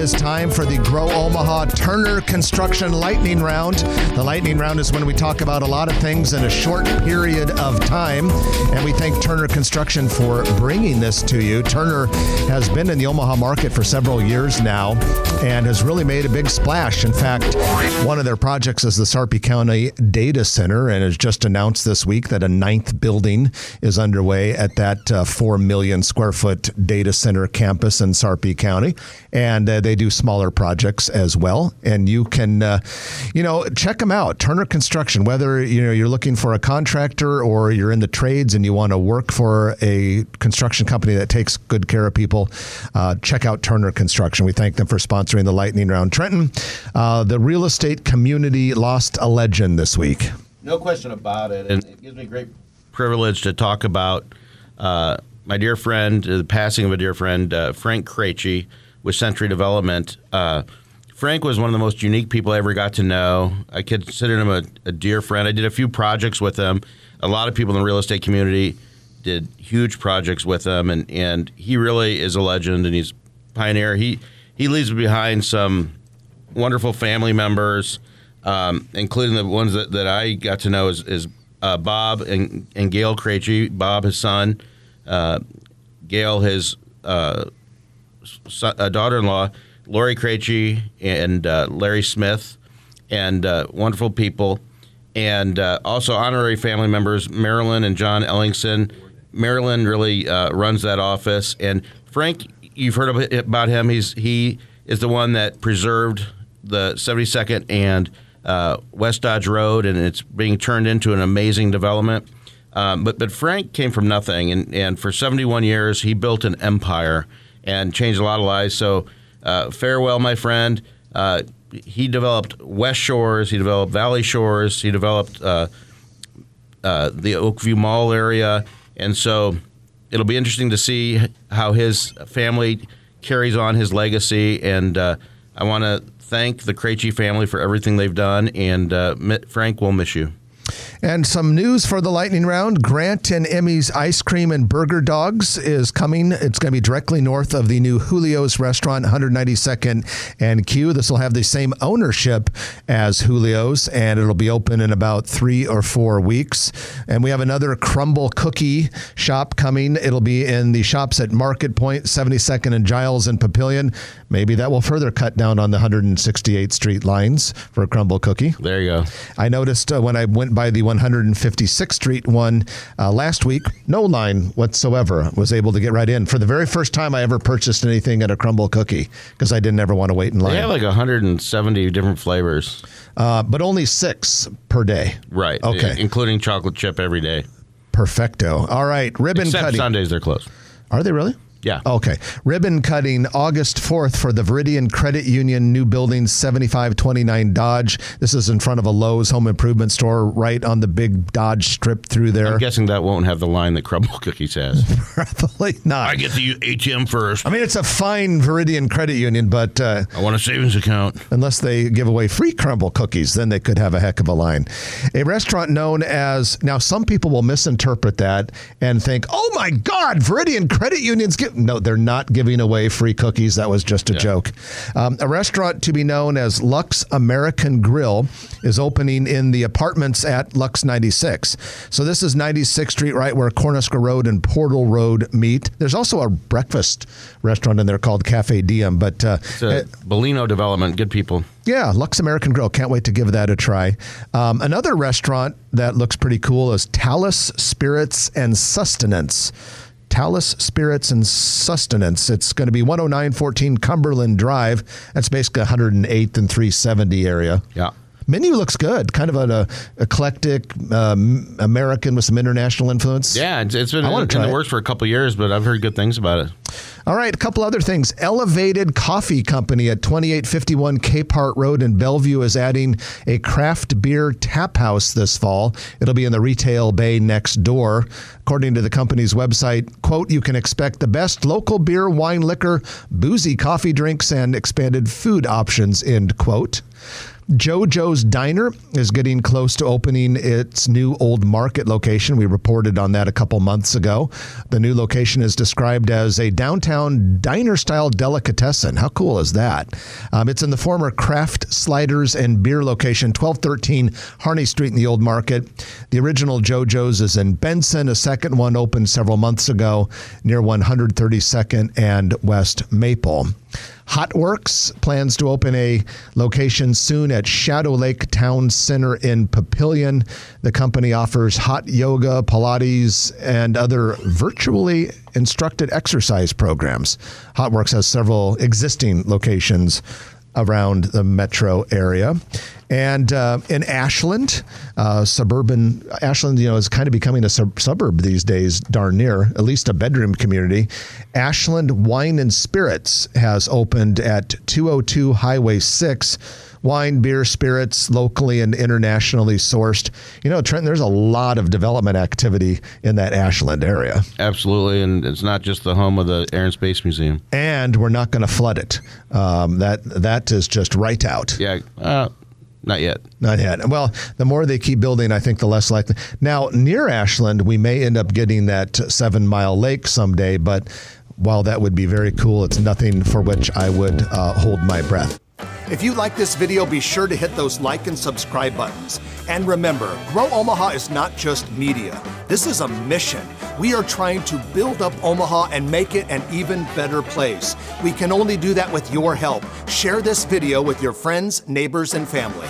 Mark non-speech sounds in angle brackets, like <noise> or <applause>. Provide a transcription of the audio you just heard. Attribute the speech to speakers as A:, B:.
A: is time for the Grow Omaha Turner Construction Lightning Round. The Lightning Round is when we talk about a lot of things in a short period of time. And we thank Turner Construction for bringing this to you. Turner has been in the Omaha market for several years now and has really made a big splash. In fact, one of their projects is the Sarpy County Data Center and has just announced this week that a ninth building is underway at that uh, 4 million square foot data center campus in Sarpy County and uh, they do smaller projects as well. And you can, uh, you know, check them out. Turner Construction. Whether you know you're looking for a contractor or you're in the trades and you want to work for a construction company that takes good care of people, uh, check out Turner Construction. We thank them for sponsoring the lightning round. Trenton, uh, the real estate community lost a legend this week.
B: No question about it, and it gives me great privilege to talk about uh, my dear friend, the passing of a dear friend, uh, Frank Krejci with Century Development. Uh, Frank was one of the most unique people I ever got to know. I considered him a, a, dear friend. I did a few projects with him. A lot of people in the real estate community did huge projects with him, and, and he really is a legend and he's pioneer. He he leaves behind some wonderful family members, um, including the ones that, that I got to know is, is uh, Bob and, and Gail Krejci. Bob, his son, uh, Gail, his uh, uh, daughter-in-law, Lori Krejci and uh, Larry Smith, and uh, wonderful people, and uh, also honorary family members Marilyn and John Ellingson. Marilyn really uh, runs that office, and Frank, you've heard about him. He's he is the one that preserved the 72nd and West Dodge Road, and it's being turned into an amazing development. Um, but but Frank came from nothing, and, and for 71 years he built an empire and changed a lot of lives. So, uh, farewell, my friend. Uh, he developed West Shores, he developed Valley Shores, he developed uh, uh, the Oakview Mall area, and so it'll be interesting to see how his family carries on his legacy. And uh, I want to thank the Krejci family for everything they've done. And uh, Frank, will miss you.
A: And some news for the lightning round Grant and Emmy's Ice Cream and Burger Dogs is coming. It's going to be directly north of the new Julio's restaurant, 192nd and Q. This will have the same ownership as Julio's, and it'll be open in about three or four weeks. And we have another Crumbl cookie shop coming. It'll be in the shops at Market Point, 72nd and Giles and Papillion. Maybe that will further cut down on the 168th Street lines for a Crumbl cookie.
B: There you go.
A: I noticed uh, when I went by the 156th Street one uh, last week. No line whatsoever. Was able to get right in for the very first time I ever purchased anything at a Crumbl cookie because I didn't ever want to wait in line.
B: They have like 170 different flavors,
A: uh, but only six per day.
B: Right.
A: Okay.
B: Including chocolate chip every day.
A: Perfecto. All right. Ribbon
B: Except
A: cutting.
B: Sundays they're closed.
A: Are they really?
B: Yeah.
A: Okay. Ribbon cutting August 4th for the Veridian Credit Union new building 7529 Dodge. This is in front of a Lowe's home improvement store right on the big Dodge strip through there.
B: I'm guessing that won't have the line that Crumbl Cookies has. <laughs>
A: Probably not.
B: I get the ATM first.
A: I mean, it's a fine Veridian Credit Union, but uh,
B: I want a savings account.
A: Unless they give away free Crumbl cookies, then they could have a heck of a line. A restaurant known as now, some people will misinterpret that and think, "Oh my God, Veridian Credit Union's give." No, they're not giving away free cookies. That was just a yeah. joke. Um, a restaurant to be known as Lux American Grill is opening in the apartments at Lux 96. So this is 96th Street, right where Cornhusker Road and Portal Road meet. There's also a breakfast restaurant in there called Cafe Diem, but uh,
B: it's a Bellino development. Good people.
A: Yeah, Lux American Grill. Can't wait to give that a try. Um, another restaurant that looks pretty cool is Talus Spirits and Sustenance. Talus Spirits and Sustenance. It's going to be 10914 Cumberland Drive. That's basically 108th and 370 area.
B: Yeah.
A: Menu looks good, kind of an uh, eclectic um, American with some international influence.
B: Yeah, it's, it's been I in, in the works for a couple years, but I've heard good things about it.
A: All right, a couple other things. Elevated Coffee Company at 2851 Capehart Road in Bellevue is adding a craft beer tap house this fall. It'll be in the retail bay next door. According to the company's website, quote, you can expect the best local beer, wine, liquor, boozy coffee drinks, and expanded food options, end quote. JoJo's Diner is getting close to opening its new Old Market location. We reported on that a couple months ago. The new location is described as a downtown diner style delicatessen. How cool is that? Um, it's in the former Craft Sliders and Beer location, 1213 Harney Street in the Old Market. The original JoJo's is in Benson. A second one opened several months ago near 132nd and West Maple. HOTWORX plans to open a location soon at Shadow Lake Towne Center in Papillion. The company offers hot yoga, Pilates, and other virtually instructed exercise programs. HOTWORX has several existing locations around the metro area. And uh, in Ashland, uh, suburban Ashland, you know, is kind of becoming a sub- suburb these days, darn near, at least a bedroom community. Ashland Wine and Spirits has opened at 202 Highway 6 wine, beer, spirits, locally and internationally sourced. You know, Trent, there's a lot of development activity in that Ashland area.
B: Absolutely, and it's not just the home of the Air and Space Museum.
A: And we're not going to flood it. Um, that that is just right out.
B: Yeah. Uh, not yet.
A: Not yet. Well, the more they keep building, I think the less likely. Now, near Ashland, we may end up getting that seven mile lake someday, but while that would be very cool, it's nothing for which I would uh, hold my breath.
C: If you like this video, be sure to hit those like and subscribe buttons. And remember, Grow Omaha is not just media. This is a mission. We are trying to build up Omaha and make it an even better place. We can only do that with your help. Share this video with your friends, neighbors, and family.